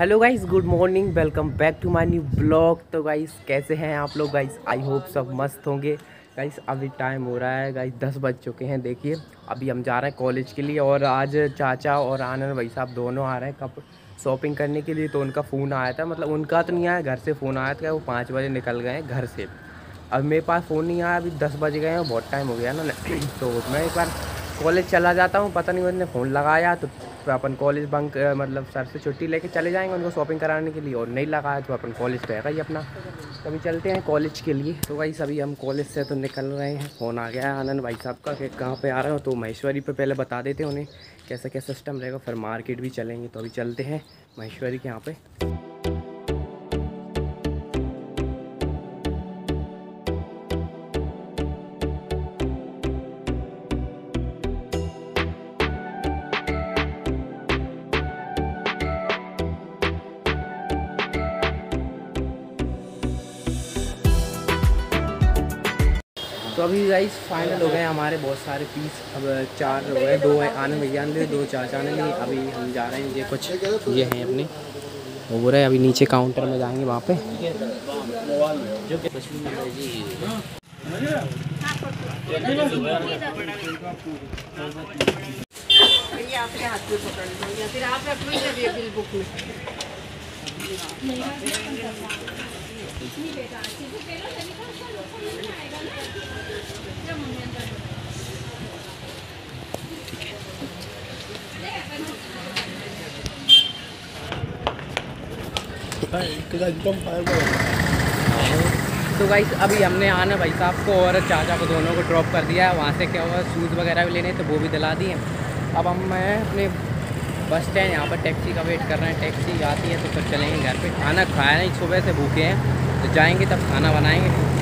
Hello guys good morning welcome back to my new blog तो guys कैसे हैं आप लोग? गाइस आई होप सब मस्त होंगे। गाइस अभी टाइम हो रहा है। गाइस दस बज चुके हैं। देखिए, अभी हम जा रहे हैं कॉलेज के लिए और आज चाचा और आनंद भाई साहब दोनों आ रहे हैं कब शॉपिंग करने के लिए। तो उनका फ़ोन आया था। मतलब उनका तो नहीं आया, घर से फ़ोन आया था। वो पाँच बजे निकल गए घर से। अब मेरे पास फ़ोन नहीं आया। अभी दस बज गए हैं। बहुत टाइम हो गया ना। तो मैं एक बार कॉलेज चला जाता हूँ। पता नहीं उन्होंने फ़ोन लगाया तो अपन कॉलेज बंक मतलब सर से छुट्टी लेके चले जाएँगे उनको शॉपिंग कराने के लिए और नहीं लगा है तो अपन कॉलेज रहेगा ही अपना। कभी चलते हैं कॉलेज के लिए। तो भाई सभी हम कॉलेज से तो निकल रहे हैं। फ़ोन आ गया है आनंद भाई साहब का कि कहाँ पे आ रहे हो तो महेश्वरी पे पहले बता देते उन्हें कैसा क्या सिस्टम रहेगा, फिर मार्केट भी चलेंगे तो अभी चलते हैं महेश्वरी के यहाँ पर तो अभी गाइस फाइनल हो गए हमारे बहुत सारे पीस अब चार हो गए, दो है आने भैया ने, दो चाचा ने लिए अभी हम जा रहे हैं, ये कुछ, ये हैं अपने। हो रहे अभी नीचे काउंटर में जाएँगे वहाँ पे। फिर आप अपनी बिल बुक में तो गाइस अभी हमने आना भाई साहब को और चाचा को दोनों को ड्रॉप कर दिया है। वहाँ से क्या हुआ? शूज़ वगैरह भी लेने तो वो भी दिला दिए। अब हम, मैं अपने बस स्टैंड यहाँ पर टैक्सी का वेट कर रहे हैं। टैक्सी आती है तो फिर चलेंगे घर पे। खाना खाया नहीं, सुबह से भूखे हैं। तो जाएँगे तब खाना बनाएँगे।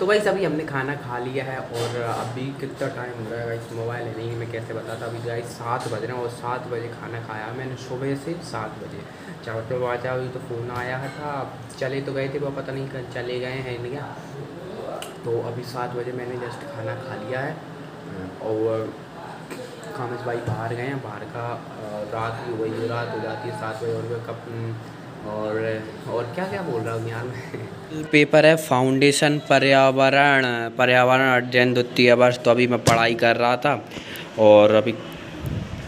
तो भाई अभी हमने खाना खा लिया है और अभी कितना टाइम हो रहा है इस मोबाइल है नहीं, मैं कैसे बताता अभी गाइस सात बज रहे हैं और सात बजे खाना खाया मैंने, सुबह से सात बजे। चाहते बाजा अभी तो फ़ोन आया था चले तो गए थे, वो पता नहीं चले गए हैं इंडिया तो अभी सात बजे मैंने जस्ट खाना खा लिया है और खामिश भाई बाहर गए हैं, बाहर का रात भी वही रात हो जाती है सात बजे और कब और और क्या क्या बोल रहा हूँ यार मैं? पेपर है फाउंडेशन पर्यावरण पर्यावरण अध्ययन द्वितीय वर्ष तो अभी मैं पढ़ाई कर रहा था। और अभी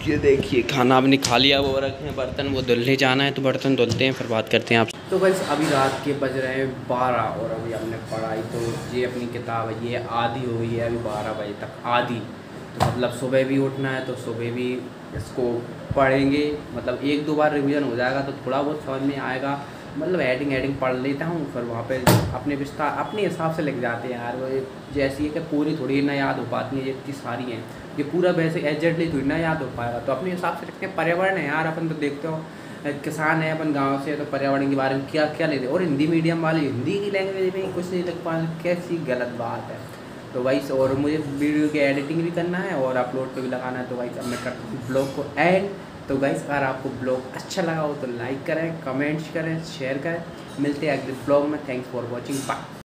ये देखिए खाना आपने खा लिया वो रखे हैं बर्तन वो धुलने जाना है तो बर्तन धुलते हैं फिर बात करते हैं आप तो बस अभी रात के बज रहे हैं बारह और अभी हमने पढ़ाई तो ये अपनी किताब है ये आधी हो गई है अभी बारह बजे तक आधी। तो मतलब सुबह भी उठना है तो सुबह भी इसको पढ़ेंगे मतलब एक दो बार रिवीजन हो जाएगा तो थोड़ा बहुत समझ में आएगा। मतलब एडिंग एडिंग पढ़ लेता हूँ, फिर वहाँ पे अपने विस्तार, अपने हिसाब से लिख जाते हैं यार। वो जैसी है कि पूरी थोड़ी ना याद हो पाती है जितनी सारी हैं। ये पूरा वैसे एजेंटली थोड़ी ना याद हो पाएगा। तो अपने हिसाब से लिखते हैं, पर्यावरण है यार, अपन तो देखते हो किसान है अपन गाँव से तो पर्यावरण के बारे में क्या क्या लेते हैं? और हिंदी मीडियम वाले, हिंदी की लैंग्वेज में कुछ नहीं लिख पा कैसी गलत बात है। तो वाइस और मुझे वीडियो की एडिटिंग भी करना है और अपलोड पे भी लगाना है तो वाइस अब मैं करता हूँ ब्लॉग को एड तो गाइस अगर आपको ब्लॉग अच्छा लगा हो तो लाइक करें कमेंट्स करें शेयर करें. मिलते हैं अगले ब्लॉग में. Thanks for watching bye